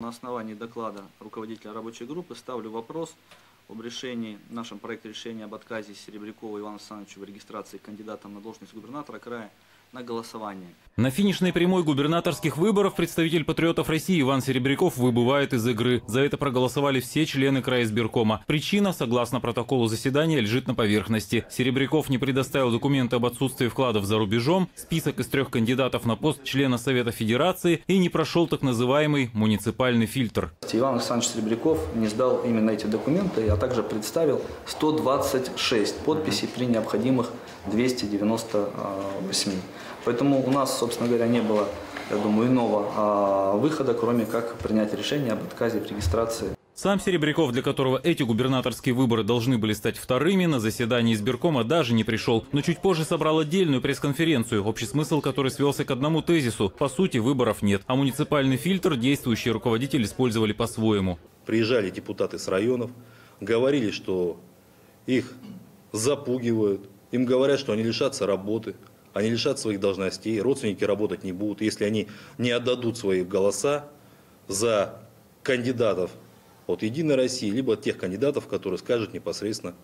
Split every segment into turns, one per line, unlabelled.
На основании доклада руководителя рабочей группы ставлю вопрос об решении, нашем проекте решения об отказе Серебрякова Ивана Александровича в регистрации кандидатом на должность губернатора края на голосование.
На финишной прямой губернаторских выборов представитель патриотов России Иван Серебряков выбывает из игры. За это проголосовали все члены края избиркома. Причина, согласно протоколу заседания, лежит на поверхности. Серебряков не предоставил документы об отсутствии вкладов за рубежом, список из трех кандидатов на пост члена Совета Федерации и не прошел так называемый муниципальный фильтр.
Иван Александрович Серебряков не сдал именно эти документы, а также представил 126 подписей при необходимых 298. Поэтому у нас, собственно говоря, не было, я думаю, иного а, выхода, кроме как принять решение об отказе в регистрации.
Сам Серебряков, для которого эти губернаторские выборы должны были стать вторыми, на заседании избиркома даже не пришел, но чуть позже собрал отдельную пресс-конференцию, общий смысл которой свелся к одному тезису. По сути, выборов нет, а муниципальный фильтр действующие руководители использовали по-своему.
Приезжали депутаты с районов, говорили, что их запугивают, им говорят, что они лишатся работы, они лишат своих должностей, родственники работать не будут, если они не отдадут свои голоса за кандидатов от «Единой России», либо тех кандидатов, которые скажут непосредственно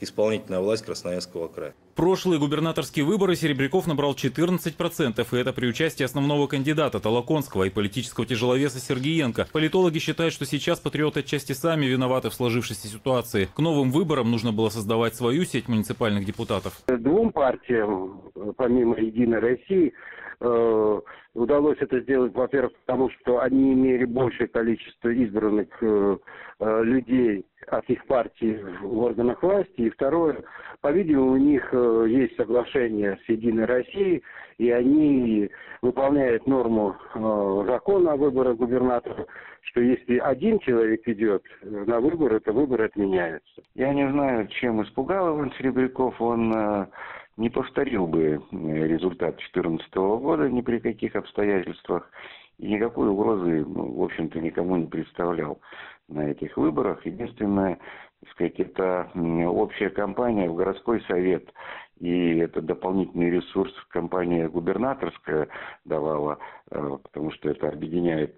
исполнительная власть Красноярского края.
Прошлые губернаторские выборы Серебряков набрал 14%, и это при участии основного кандидата Толоконского и политического тяжеловеса Сергеенко. Политологи считают, что сейчас патриоты отчасти сами виноваты в сложившейся ситуации. К новым выборам нужно было создавать свою сеть муниципальных депутатов.
Двум партиям, помимо «Единой России», э, удалось это сделать, во-первых, потому что они имели большее количество избранных э, э, людей от их партии в органах власти. И второе, по-видимому, у них есть соглашение с Единой Россией, и они выполняют норму э, закона о выборах губернатора, что если один человек идет на выборы, то выборы отменяются.
Я не знаю, чем испугал Иван Серебряков. Он э, не повторил бы результат 2014 года ни при каких обстоятельствах. И никакой угрозы, ну, в общем-то, никому не представлял на этих выборах. Единственное, так сказать, это общая кампания в городской совет и это дополнительный ресурс компания губернаторская давала, потому что это объединяет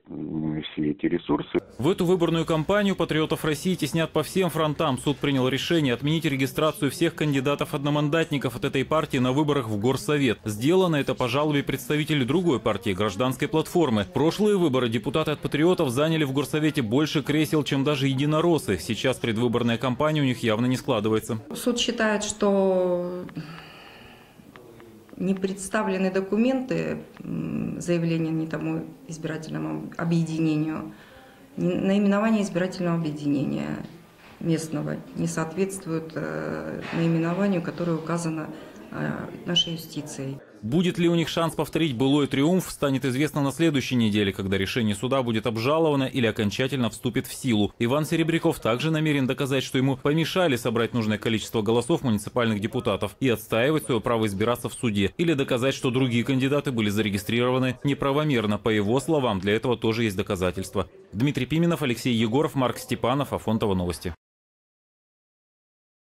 все эти ресурсы.
В эту выборную кампанию патриотов России теснят по всем фронтам. Суд принял решение отменить регистрацию всех кандидатов-одномандатников от этой партии на выборах в Горсовет. Сделано это по жалобе представителей другой партии, гражданской платформы. Прошлые выборы депутаты от патриотов заняли в Горсовете больше кресел, чем даже единороссы. Сейчас предвыборная кампания у них явно не складывается.
Суд считает, что не представлены документы, заявления не тому избирательному объединению, наименование избирательного объединения местного не соответствует э, наименованию, которое указано нашей юстицией.
Будет ли у них шанс повторить былой триумф, станет известно на следующей неделе, когда решение суда будет обжаловано или окончательно вступит в силу. Иван Серебряков также намерен доказать, что ему помешали собрать нужное количество голосов муниципальных депутатов и отстаивать свое право избираться в суде. Или доказать, что другие кандидаты были зарегистрированы неправомерно. По его словам, для этого тоже есть доказательства. Дмитрий Пименов, Алексей Егоров, Марк Степанов, Афонтова новости.